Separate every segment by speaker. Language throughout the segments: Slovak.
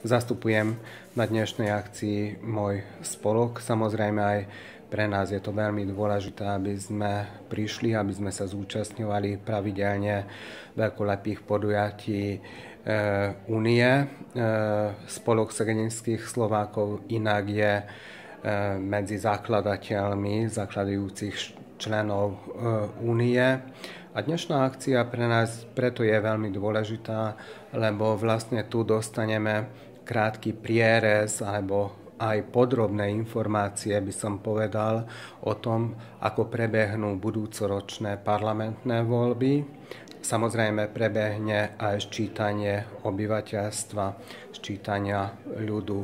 Speaker 1: zastupujem na dnešnej akcii môj spolok. Samozrejme aj pre nás je to veľmi dôležité, aby sme prišli, aby sme sa zúčastňovali pravidelne veľkolepých podujatí e, Únie. E, spolok segedinských Slovákov inak je e, medzi zakladateľmi, zakladajúcich členov Únie. A dnešná akcia pre nás preto je veľmi dôležitá, lebo vlastne tu dostaneme krátky prierez alebo aj podrobné informácie, by som povedal, o tom, ako prebehnú budúcoročné parlamentné voľby. Samozrejme prebehne aj ščítanie obyvateľstva, ščítania ľudu.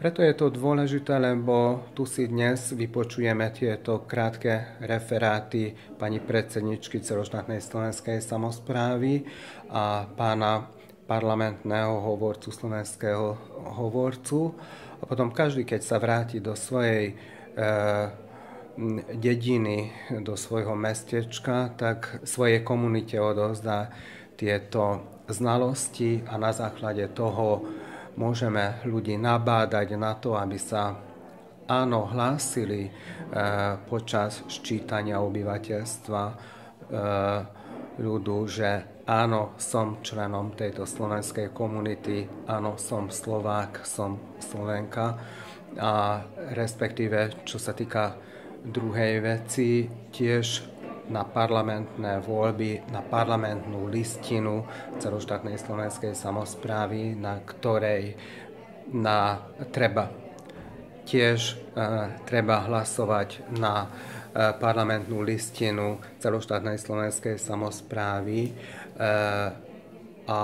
Speaker 1: Preto je to dôležité, lebo tu si dnes vypočujeme tieto krátke referáty pani predsedničky celoštátnej slovenskej samozprávy a pána parlamentného hovorcu, slovenského hovorcu. A potom každý, keď sa vráti do svojej e, dediny, do svojho mestečka, tak svojej komunite odovzdá tieto znalosti a na základe toho môžeme ľudí nabádať na to, aby sa áno hlásili e, počas ščítania obyvateľstva e, ľudu, že áno, som členom tejto slovenskej komunity, áno, som Slovák, som Slovenka. A respektíve, čo sa týka druhej veci, tiež na parlamentné voľby, na parlamentnú listinu celoštátnej slovenskej samozprávy, na ktorej na, treba tiež e, treba hlasovať na parlamentnú listinu celoštátnej slovenskej samozprávy Eh, a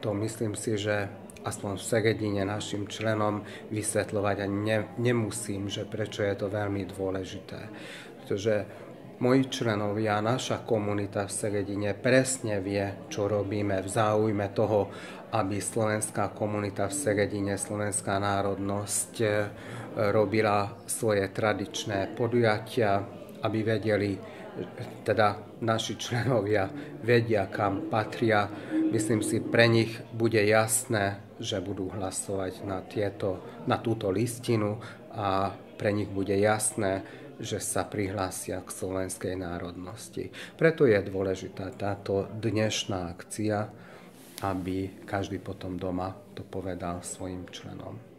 Speaker 1: to myslím si, že aspoň v Segedine našim členom vysvetľovať a ne, nemusím, že prečo je to veľmi dôležité. Pretože moji členovia, naša komunita v Segedine presne vie, čo robíme v záujme toho, aby slovenská komunita v Segedine, slovenská národnosť eh, robila svoje tradičné podujatia, aby vedeli, teda naši členovia vedia, kam patria. Myslím si, pre nich bude jasné, že budú hlasovať na, tieto, na túto listinu a pre nich bude jasné, že sa prihlásia k slovenskej národnosti. Preto je dôležitá táto dnešná akcia, aby každý potom doma to povedal svojim členom.